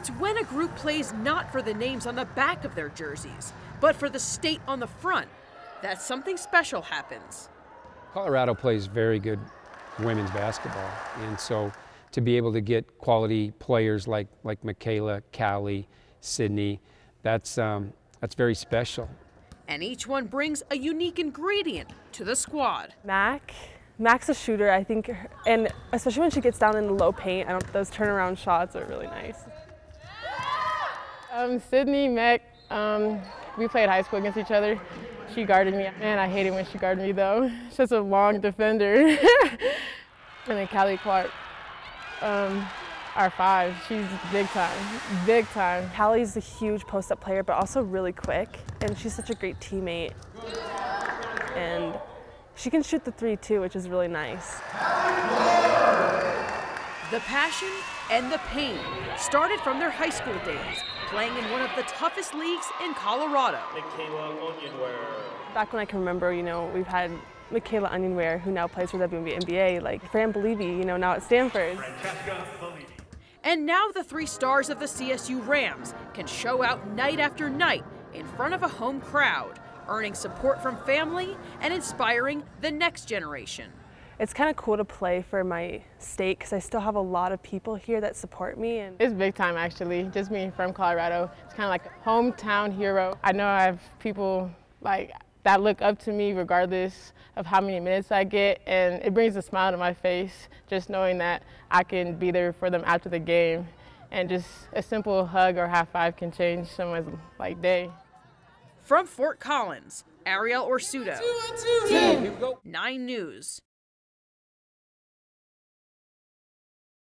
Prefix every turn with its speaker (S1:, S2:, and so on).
S1: It's when a group plays not for the names on the back of their jerseys, but for the state on the front that something special happens.
S2: Colorado plays very good women's basketball, and so to be able to get quality players like like Michaela, Callie, Sydney, that's um, that's very special.
S1: And each one brings a unique ingredient to the squad.
S3: Mac, Mac's a shooter, I think, and especially when she gets down in the low paint, I don't, those turnaround shots are really nice.
S4: Um, Sydney, Mac, um, we played high school against each other. She guarded me. Man, I hated when she guarded me though. She's a long defender. and then Callie Clark, um, our five. She's big time, big time.
S3: Callie's a huge post-up player, but also really quick, and she's such a great teammate. And she can shoot the three too, which is really nice.
S1: The passion and the pain started from their high school days, playing in one of the toughest leagues in Colorado.
S5: Michaela Onyenwere.
S3: Back when I can remember, you know, we've had Michaela Onyenwere, who now plays for the WNBA, like Fran Belibi, you know, now at Stanford.
S5: Francesca Belibi.
S1: And now the three stars of the CSU Rams can show out night after night in front of a home crowd, earning support from family and inspiring the next generation.
S3: It's kind of cool to play for my state because I still have a lot of people here that support me. And
S4: It's big time actually, just being from Colorado. It's kind of like a hometown hero. I know I have people like that look up to me regardless of how many minutes I get and it brings a smile to my face just knowing that I can be there for them after the game and just a simple hug or high five can change someone's like day.
S1: From Fort Collins, Arielle Orsuto, 9 News.